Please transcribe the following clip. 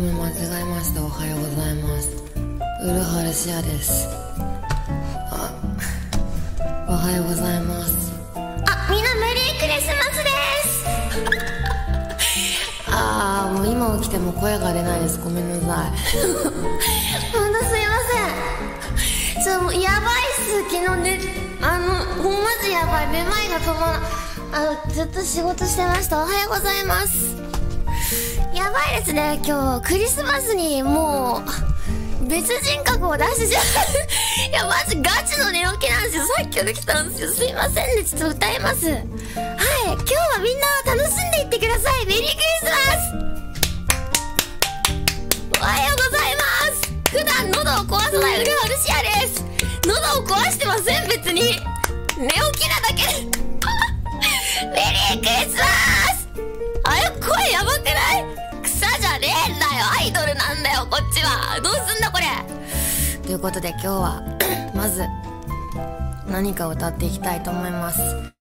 めん間違えました。おはようございます。ウルハルシアです。あおはようございます。あみんなメリークリスマスです。ああもう今起きても声が出ないです。ごめんなさい。ほんとすいません。ちょもうやばいっす。昨日ねあのもうマジやばい。めまいが止まらんあのずっと仕事してました。おはようございますやばいですね今日クリスマスにもう別人格を出してしまう。いやマジガチの寝起きなんですよ。さっきから来たんですよ。すいませんね。ちょっと歌います。はい。今日はみんな楽しんでいってください。メリークリスマス。おはようございます。普段喉を壊さないウルハルシアです。喉を壊してません別に。寝起きなだけ。こっちは。どうすんだこれ。ということで今日はまず何かを歌っていきたいと思います。